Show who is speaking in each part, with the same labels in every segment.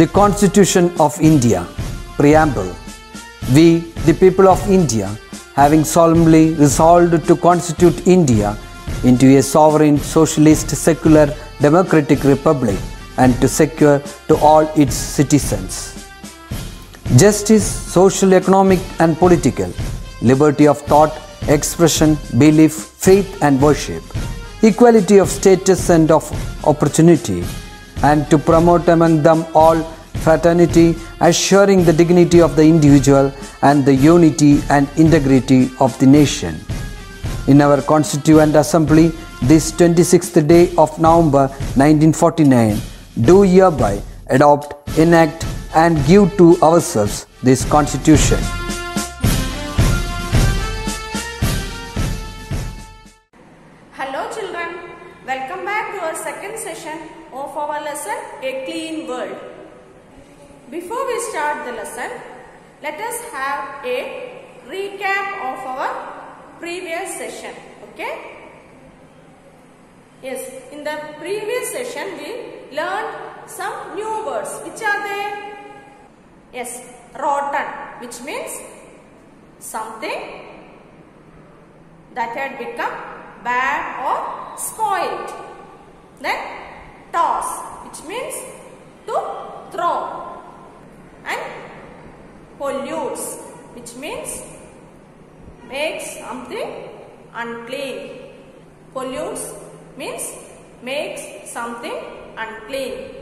Speaker 1: The Constitution of India. Preamble. We, the people of India, having solemnly resolved to constitute India into a sovereign, socialist, secular, democratic republic and to secure to all its citizens. Justice, social, economic, and political, liberty of thought, expression, belief, faith, and worship, equality of status and of opportunity, and to promote among them all fraternity, assuring the dignity of the individual and the unity and integrity of the nation. In our Constituent Assembly, this 26th day of November 1949, do hereby adopt, enact, and give to ourselves this Constitution.
Speaker 2: Hello children, welcome back to our second session Oh, of our lesson A Clean World. Before we start the lesson, let us have a recap of our previous session. Okay? Yes, in the previous session we learned some new words. Which are they? Yes, rotten, which means something that had become bad or spoiled. Then toss, which means to throw. And pollutes, which means makes something unclean. Pollutes means makes something unclean.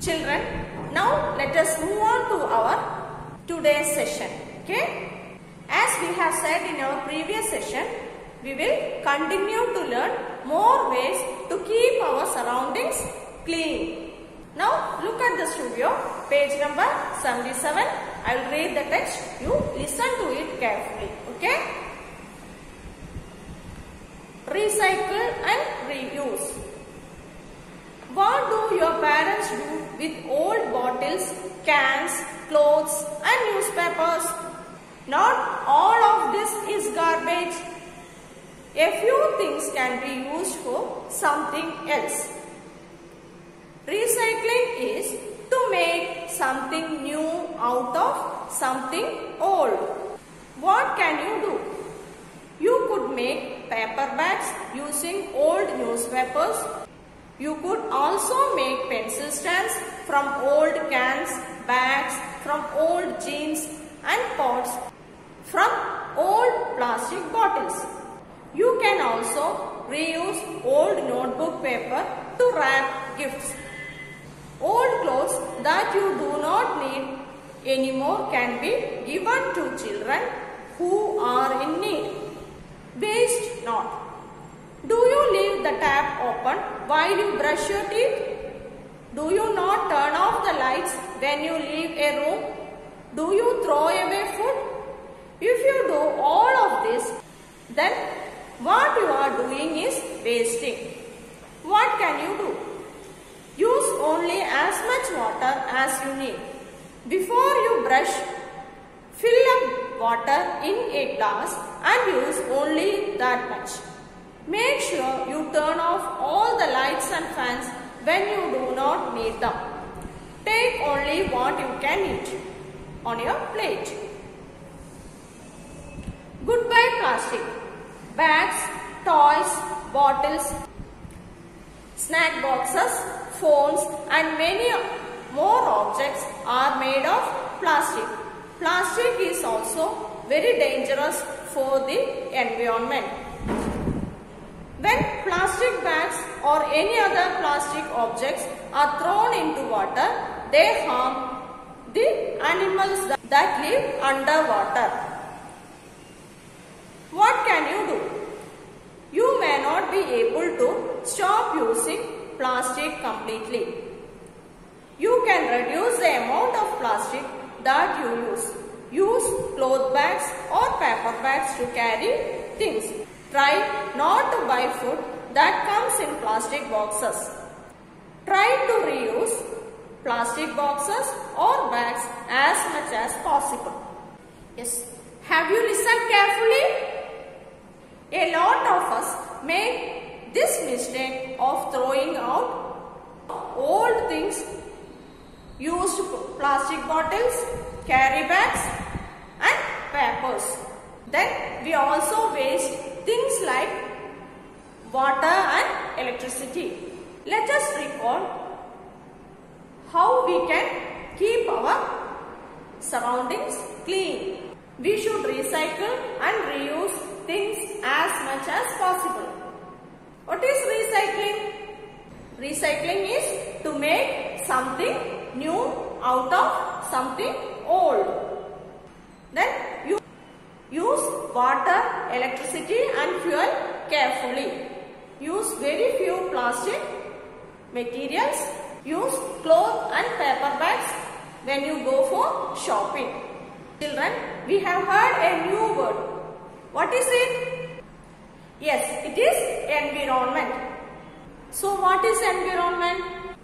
Speaker 2: Children, now let us move on to our today's session. Okay? As we have said in our previous session, we will continue to learn more ways to keep our surroundings clean. Now look at the studio, page number 77. I will read the text. You listen to it carefully. Okay? Recycle and reuse. What do your parents do with old bottles, cans, clothes and newspapers? Not all of this. A few things can be used for something else. Recycling is to make something new out of something old. What can you do? You could make paper bags using old newspapers. You could also make pencil stands from old cans, bags, from old jeans and pots, from old plastic bottles. You can also reuse old notebook paper to wrap gifts. Old clothes that you do not need anymore can be given to children who are in need. Waste not. Do you leave the tap open while you brush your teeth? Do you not turn off the lights when you leave a room? Do you throw away food? If you do all of this, then what you are doing is wasting. What can you do? Use only as much water as you need. Before you brush, fill up water in a glass and use only that much. Make sure you turn off all the lights and fans when you do not need them. Take only what you can eat on your plate. Goodbye plastic. Bags, toys, bottles, snack boxes, phones and many more objects are made of plastic. Plastic is also very dangerous for the environment. When plastic bags or any other plastic objects are thrown into water, they harm the animals that live underwater. What can you do? You may not able to stop using plastic completely. You can reduce the amount of plastic that you use. Use cloth bags or paper bags to carry things. Try not to buy food that comes in plastic boxes. Try to reuse plastic boxes or bags as much as possible. Yes. Have you listened carefully? A lot of us make this mistake of throwing out old things used plastic bottles, carry bags and papers. Then we also waste things like water and electricity. Let us recall how we can keep our surroundings clean. We should recycle and reuse things as much as possible. What is recycling? Recycling is to make something new out of something old. Then you use water, electricity and fuel carefully. Use very few plastic materials. Use cloth and paper bags when you go for shopping. Children, we have heard a new word. What is it? Yes, it is environment. So what is environment?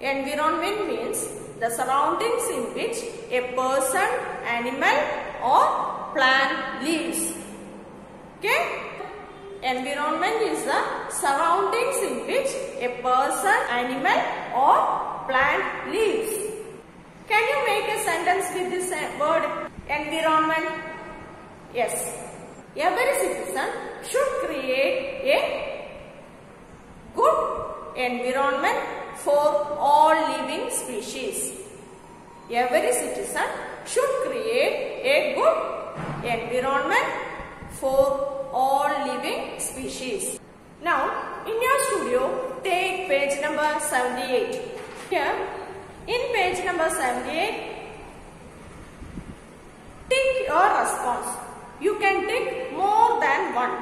Speaker 2: Environment means the surroundings in which a person, animal or plant lives. Okay? Environment is the surroundings in which a person, animal or plant lives. Can you make a sentence with this uh, word environment? Yes. Every citizen should create a good environment for all living species. Every citizen should create a good environment for all living species. Now, in your studio, take page number 78. Here, in page number 78, tick your response. You can tick more than one.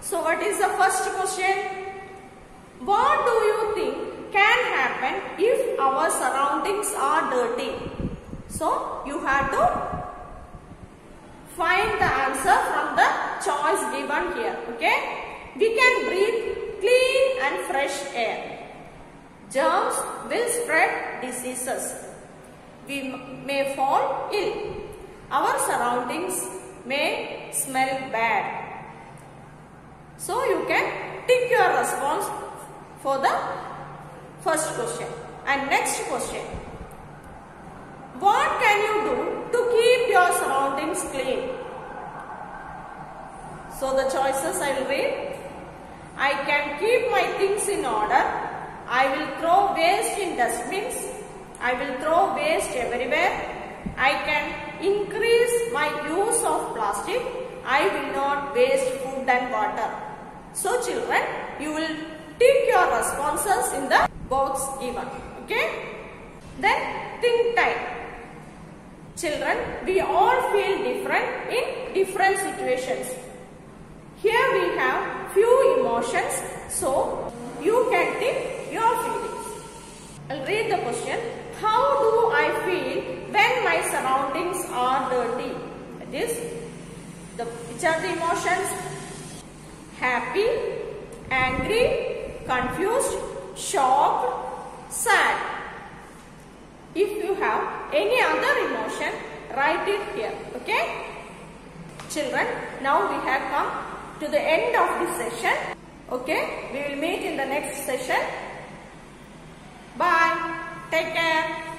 Speaker 2: So, what is the first question? What do you think can happen if our surroundings are dirty? So, you have to find the answer from the choice given here. Okay? We can breathe clean and fresh air. Germs will spread diseases. We may fall ill. May smell bad. So you can tick your response for the first question. And next question. What can you do to keep your surroundings clean? So the choices I will read. I can keep my things in order. I will throw waste in dustbins. I will throw waste everywhere. I can increase my use of plastic. I will not waste food and water. So children, you will tick your responses in the box given. Okay? Then think time. Children, we all feel different in different situations. Here we have few emotions, so you can take your feelings. I'll read the question. How do I feel when my surroundings are dirty? That is, the, which are the emotions? Happy, angry, confused, shocked, sad. If you have any other emotion, write it here. Okay? Children, now we have come to the end of this session. Okay? We will meet in the next session. Bye. Take care.